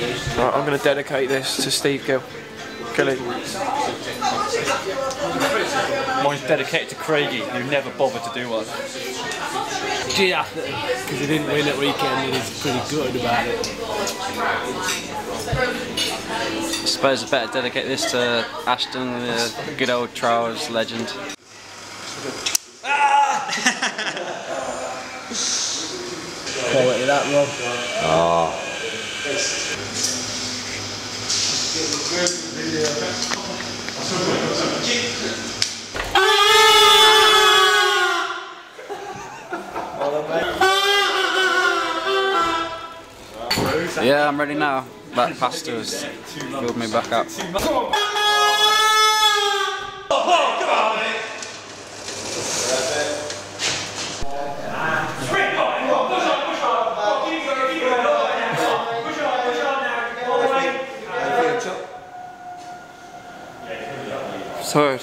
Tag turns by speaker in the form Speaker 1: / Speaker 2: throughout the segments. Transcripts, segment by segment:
Speaker 1: Right, I'm going to dedicate this to Steve Gill. Gilly.
Speaker 2: Mine's dedicated to Craigie, who never bothered to do one.
Speaker 3: Yeah, because he didn't win at weekend and he's pretty good about it.
Speaker 4: I suppose I better dedicate this to Ashton, the good old trials legend.
Speaker 3: Quality that, Rob. Ah.
Speaker 4: Yeah, I'm ready now. That pasta has filled me back up.
Speaker 1: Tired.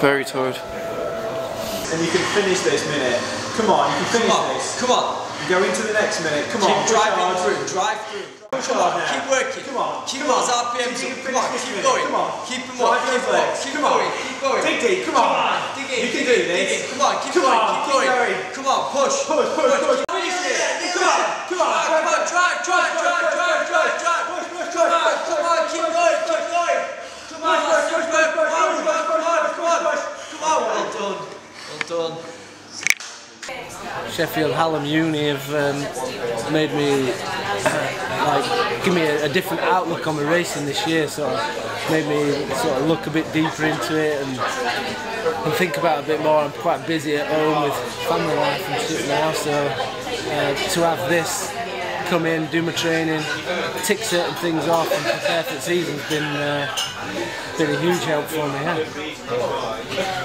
Speaker 1: Very tired.
Speaker 5: And you can finish this minute. Come on, you can finish
Speaker 6: Come on,
Speaker 5: this.
Speaker 6: come on.
Speaker 5: Go into the next minute. Come
Speaker 6: Keep
Speaker 5: on, push
Speaker 6: driving
Speaker 5: hard.
Speaker 6: through, drive through.
Speaker 5: Push
Speaker 6: Come on,
Speaker 5: now.
Speaker 6: keep working.
Speaker 5: Come on,
Speaker 6: keep those. RPMs up. Come on,
Speaker 5: finish this
Speaker 6: keep
Speaker 5: minute.
Speaker 6: going.
Speaker 5: Come on.
Speaker 6: Keep them up, keep
Speaker 5: those
Speaker 6: them up,
Speaker 5: legs.
Speaker 6: keep going, keep going.
Speaker 5: Dig deep, come on.
Speaker 6: Dig in,
Speaker 5: You can
Speaker 6: dig
Speaker 5: do
Speaker 6: in, dig
Speaker 5: this.
Speaker 6: in. Come on, keep
Speaker 5: Come
Speaker 6: going,
Speaker 5: on,
Speaker 6: keep
Speaker 5: keep
Speaker 6: going.
Speaker 5: going.
Speaker 6: Come on, push.
Speaker 5: Push, push, push.
Speaker 6: Finish it.
Speaker 5: Come on, come on.
Speaker 6: Come on, drive, drive, drive, drive, drive, drive.
Speaker 5: Push, push,
Speaker 6: Come
Speaker 5: push,
Speaker 6: on,
Speaker 5: push,
Speaker 6: come on, keep going, keep going. Come on,
Speaker 5: Push, push, push, push, push,
Speaker 6: come on,
Speaker 5: push,
Speaker 6: come on,
Speaker 5: push,
Speaker 6: come on,
Speaker 5: push,
Speaker 6: come on.
Speaker 5: push.
Speaker 6: Come on, well done. Well done.
Speaker 3: Sheffield Hallam Uni have um, made me uh, like give me a, a different outlook on my racing this year. So made me sort of look a bit deeper into it and and think about it a bit more. I'm quite busy at home with family life and shit now, so uh, to have this come in, do my training, tick certain things off, and prepare for the season's been uh, been a huge help for me. Yeah.